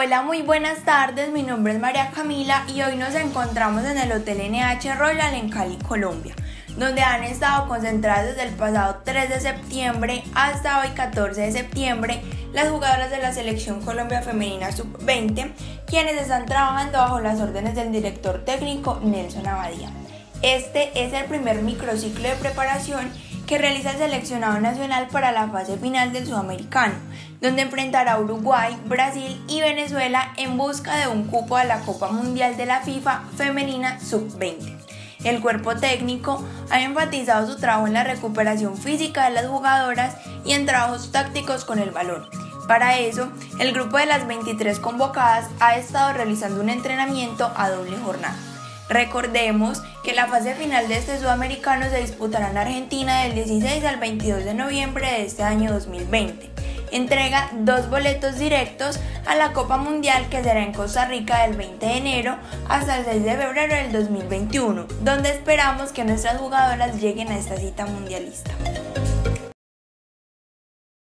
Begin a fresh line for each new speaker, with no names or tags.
Hola, muy buenas tardes. Mi nombre es María Camila y hoy nos encontramos en el Hotel NH Royal en Cali, Colombia, donde han estado concentradas desde el pasado 3 de septiembre hasta hoy 14 de septiembre las jugadoras de la Selección Colombia Femenina Sub-20, quienes están trabajando bajo las órdenes del director técnico Nelson Abadía. Este es el primer microciclo de preparación que realiza el seleccionado nacional para la fase final del sudamericano, donde enfrentará a Uruguay, Brasil y Venezuela en busca de un cupo a la Copa Mundial de la FIFA Femenina Sub-20. El cuerpo técnico ha enfatizado su trabajo en la recuperación física de las jugadoras y en trabajos tácticos con el balón. Para eso, el grupo de las 23 convocadas ha estado realizando un entrenamiento a doble jornada. Recordemos que la fase final de este sudamericano se disputará en Argentina del 16 al 22 de noviembre de este año 2020. Entrega dos boletos directos a la Copa Mundial que será en Costa Rica del 20 de enero hasta el 6 de febrero del 2021, donde esperamos que nuestras jugadoras lleguen a esta cita mundialista.